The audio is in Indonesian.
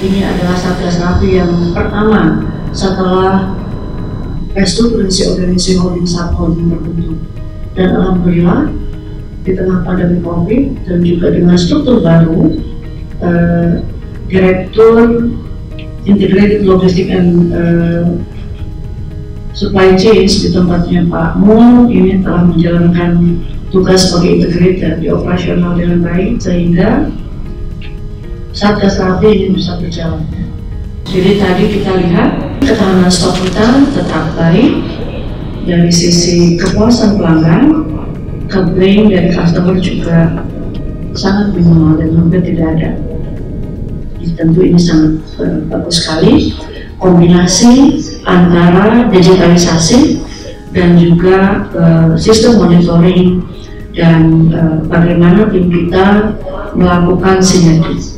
Ini adalah Satgas Rapi yang pertama setelah restrukturisasi organisasi holding subholding terbentuk. Dan alhamdulillah di tengah pandemi COVID dan juga dengan struktur baru, eh, Direktur Integrated Logistic and eh, Supply Chain di tempatnya Pak Mul ini telah menjalankan tugas sebagai integrator di operasional dengan baik sehingga Satgas Rapi ini bisa berjalan. Jadi tadi kita lihat ketahanan stok kita tetap baik dari sisi kepuasan pelanggan, complaint dari customer juga sangat minimal dan hampir tidak ada. Jadi, tentu ini sangat uh, bagus sekali kombinasi antara digitalisasi dan juga uh, sistem monitoring dan uh, bagaimana tim kita melakukan sinergi